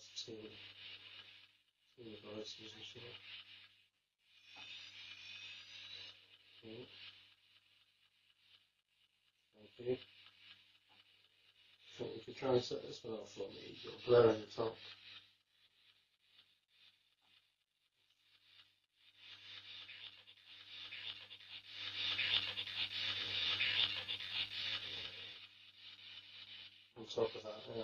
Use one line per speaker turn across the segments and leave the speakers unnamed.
See, see the voices and shit. Okay. You. So if you try and set this one up for me, got blur in the top. On top of that, yeah.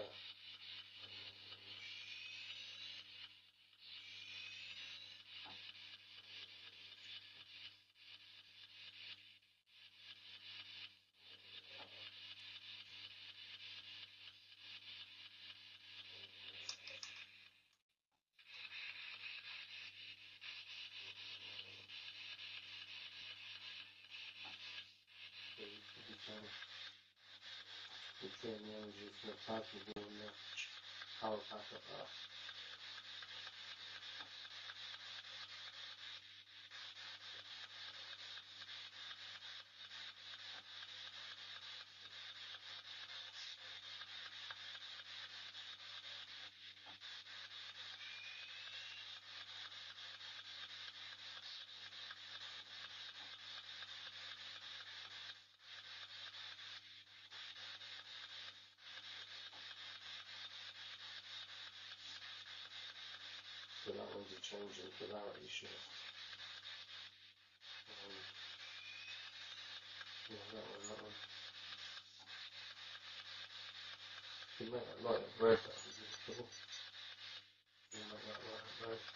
So should be trying to return the energy from the So that one's a change in polarity shift. Um, yeah, that one, that one. You make that light red, that be cool. You make that light red.